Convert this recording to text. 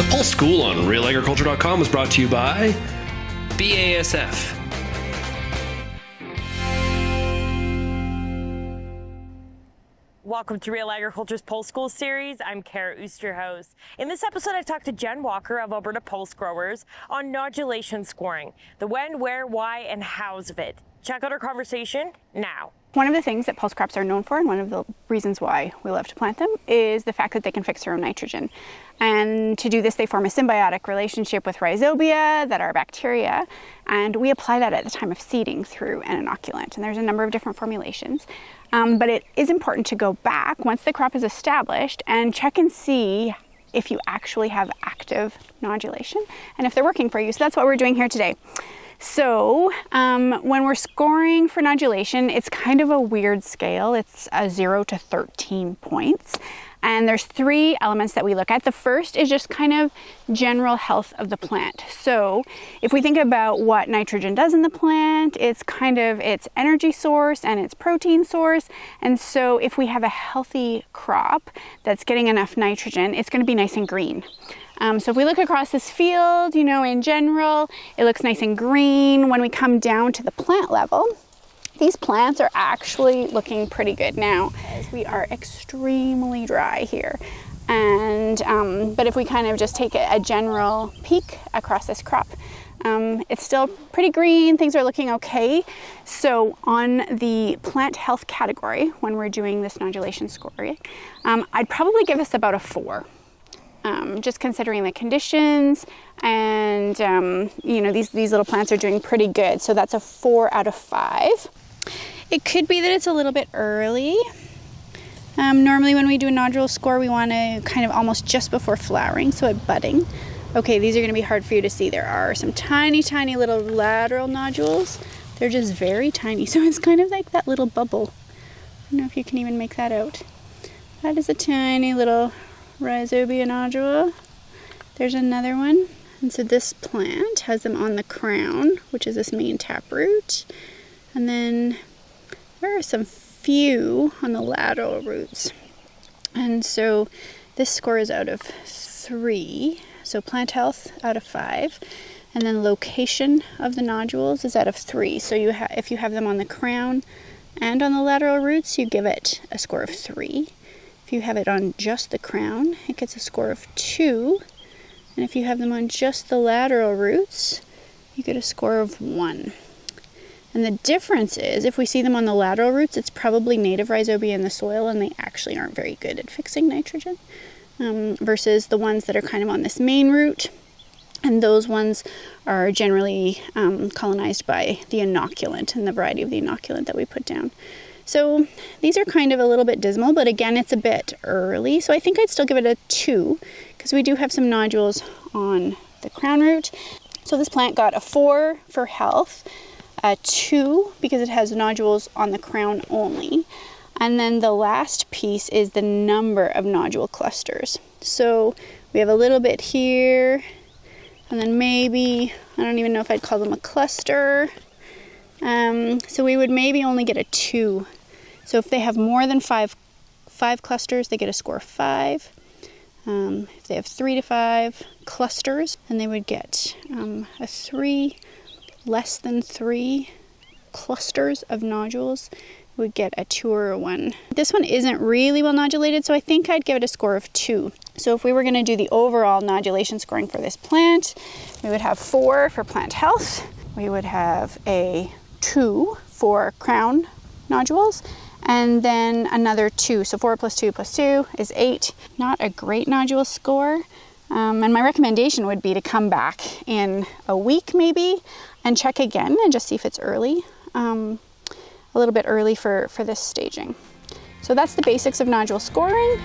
The Pulse School on realagriculture.com was brought to you by BASF. Welcome to Real Agriculture's Pulse School series. I'm Kara Oosterhuis. In this episode, I talked to Jenn Walker of Alberta Pulse Growers on nodulation scoring, the when, where, why, and hows of it. Check out our conversation now. One of the things that pulse crops are known for, and one of the reasons why we love to plant them, is the fact that they can fix their own nitrogen. And to do this, they form a symbiotic relationship with rhizobia, that are bacteria, and we apply that at the time of seeding through an inoculant. And there's a number of different formulations. Um, but it is important to go back once the crop is established and check and see if you actually have active nodulation and if they're working for you. So that's what we're doing here today. So, um, when we're scoring for nodulation, it's kind of a weird scale. It's a 0 to 13 points. And there's three elements that we look at. The first is just kind of general health of the plant. So, if we think about what nitrogen does in the plant, it's kind of its energy source and its protein source. And so, if we have a healthy crop that's getting enough nitrogen, it's going to be nice and green. Um, so if we look across this field, you know, in general, it looks nice and green. When we come down to the plant level, these plants are actually looking pretty good now we are extremely dry here. And, um, but if we kind of just take a, a general peek across this crop, um, it's still pretty green, things are looking okay. So, on the plant health category, when we're doing this nodulation scoring, um, I'd probably give us about a four um, just considering the conditions. And um, you know these, these little plants are doing pretty good. So that's a four out of five. It could be that it's a little bit early. Um, normally when we do a nodule score we want to kind of almost just before flowering so at budding. Okay these are going to be hard for you to see. There are some tiny tiny little lateral nodules. They're just very tiny so it's kind of like that little bubble. I don't know if you can even make that out. That is a tiny little Rhizobia nodule. There's another one. And so this plant has them on the crown, which is this main taproot. And then there are some few on the lateral roots. And so this score is out of three. So plant health out of five. And then location of the nodules is out of three. So you if you have them on the crown and on the lateral roots, you give it a score of three. If you have it on just the crown, it gets a score of 2. And if you have them on just the lateral roots, you get a score of 1. And the difference is, if we see them on the lateral roots, it's probably native rhizobia in the soil and they actually aren't very good at fixing nitrogen. Um, versus the ones that are kind of on this main root. And those ones are generally um, colonized by the inoculant and the variety of the inoculant that we put down. So these are kind of a little bit dismal, but again, it's a bit early. So I think I'd still give it a two because we do have some nodules on the crown root. So this plant got a four for health, a two because it has nodules on the crown only. And then the last piece is the number of nodule clusters. So we have a little bit here, and then maybe, I don't even know if I'd call them a cluster. Um, so we would maybe only get a two so if they have more than five, five clusters, they get a score of five. Um, if they have three to five clusters, then they would get um, a three. Less than three clusters of nodules would get a two or a one. This one isn't really well nodulated, so I think I'd give it a score of two. So if we were going to do the overall nodulation scoring for this plant, we would have four for plant health. We would have a two for crown nodules and then another two. So four plus two plus two is eight. Not a great nodule score. Um, and my recommendation would be to come back in a week maybe and check again and just see if it's early. Um, a little bit early for, for this staging. So that's the basics of nodule scoring.